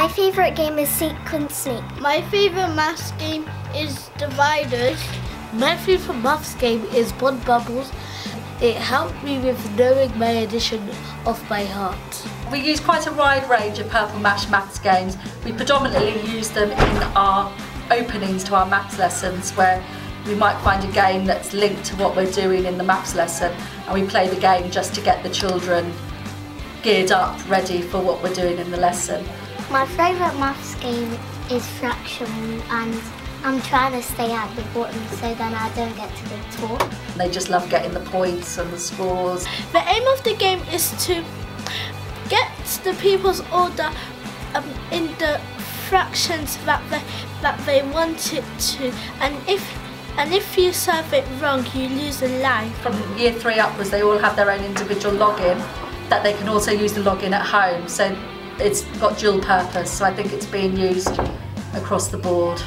My favourite game is Sequence Sneak. My favourite maths game is Dividers. My favourite maths game is Bond Bubbles. It helped me with knowing my addition off by heart. We use quite a wide range of Purple Mash maths games. We predominantly use them in our openings to our maths lessons where we might find a game that's linked to what we're doing in the maths lesson and we play the game just to get the children geared up, ready for what we're doing in the lesson. My favourite maths game is Fraction and I'm trying to stay at the bottom so then I don't get to the top. They just love getting the points and the scores. The aim of the game is to get the people's order um, in the fractions that they that they want it to and if and if you serve it wrong you lose a life. From year three upwards they all have their own individual login that they can also use the login at home so it's got dual purpose so I think it's being used across the board.